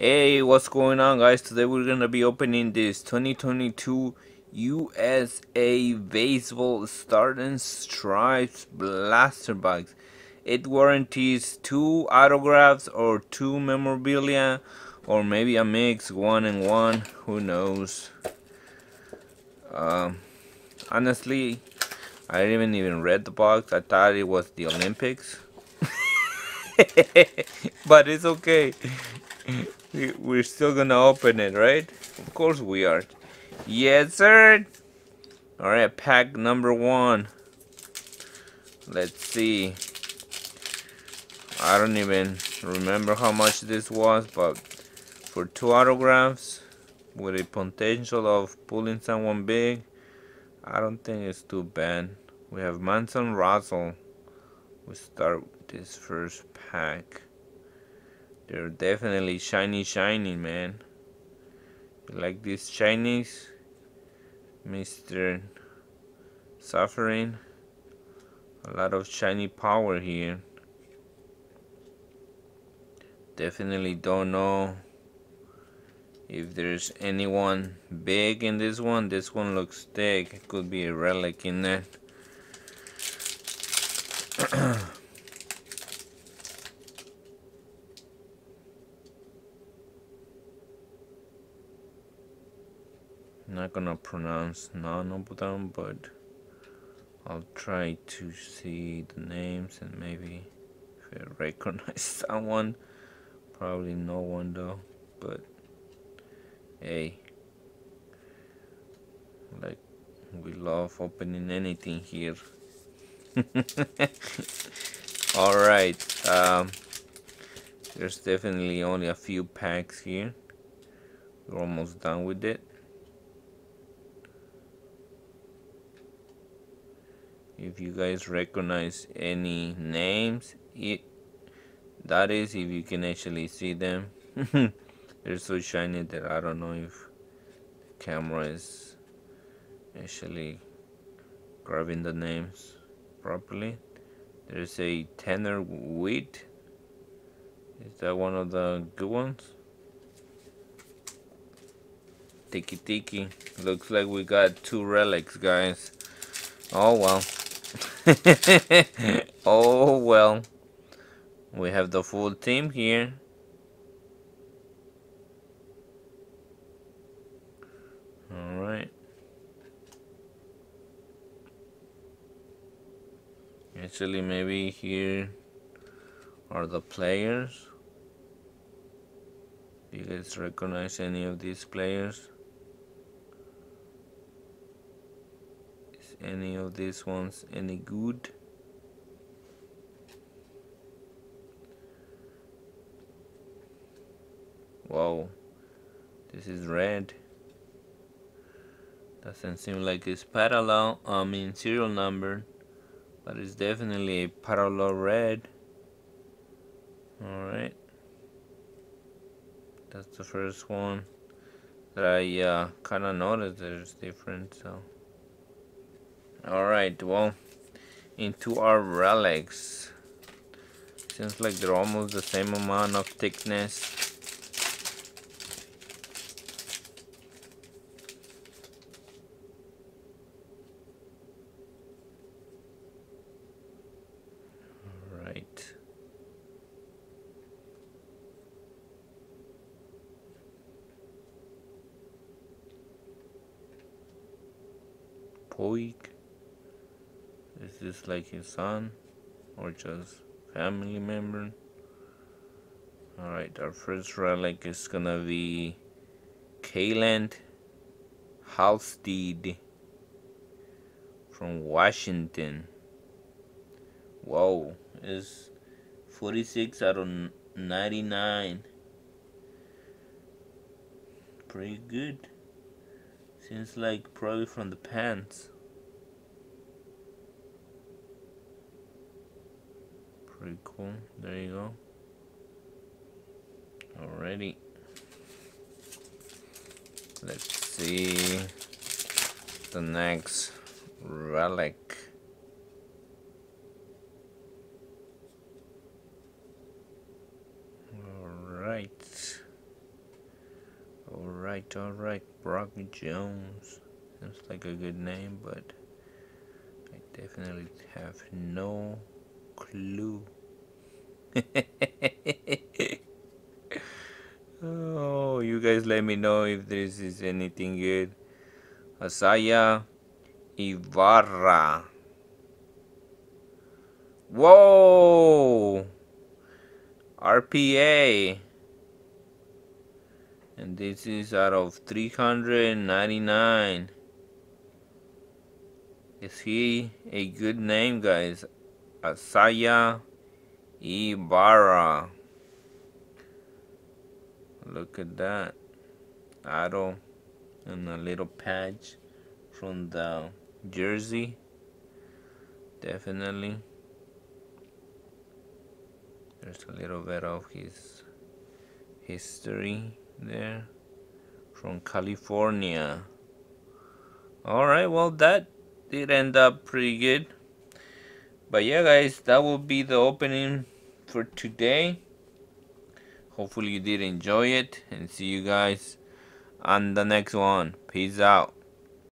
Hey, what's going on guys? Today we're gonna be opening this 2022 USA Baseball Stars and Stripes Blaster Box. It warranties two autographs or two memorabilia or maybe a mix, one and one, who knows. Um, honestly, I didn't even read the box. I thought it was the Olympics. but it's okay. We're still gonna open it, right? Of course we are. Yes, sir. Alright, pack number one. Let's see. I don't even remember how much this was, but for two autographs with a potential of pulling someone big, I don't think it's too bad. We have Mason Russell. We start this first pack. They're definitely shiny, shiny, man. You like these shinies? Mr. Suffering. A lot of shiny power here. Definitely don't know if there's anyone big in this one. This one looks thick. It could be a relic in there. not gonna pronounce none of them but I'll try to see the names and maybe if I recognize someone probably no one though but hey. Like we love opening anything here. Alright um, there's definitely only a few packs here. We're almost done with it if you guys recognize any names it that is if you can actually see them. They're so shiny that I don't know if the camera is actually grabbing the names properly. There's a Tanner wheat is that one of the good ones? Tiki Tiki. Looks like we got two relics guys. Oh well oh well. We have the full team here. Alright. Actually maybe here are the players. Do you guys recognize any of these players? Any of these ones any good? Wow this is red. Doesn't seem like it's parallel I mean serial number but it's definitely a parallel red. Alright. That's the first one that I uh, kinda noticed there's different so Alright, well, into our relics. Seems like they're almost the same amount of thickness. Alright. Puig. Is this like his son or just family member? Alright, our first relic is gonna be Kayland Halstead from Washington. Whoa, is 46 out of 99. Pretty good. Seems like probably from the pants. Pretty cool. There you go. Alrighty. Let's see the next relic. Alright. Alright, alright. Brock Jones. Seems like a good name, but I definitely have no clue. oh, you guys let me know if this is anything good. Asaya Ibarra. Whoa! RPA. And this is out of 399. Is he a good name, guys? Asaya Ibarra. Look at that. Auto and a little patch from the jersey. Definitely. There's a little bit of his history there from California. Alright, well that did end up pretty good. But yeah guys, that will be the opening for today. Hopefully you did enjoy it and see you guys on the next one. Peace out.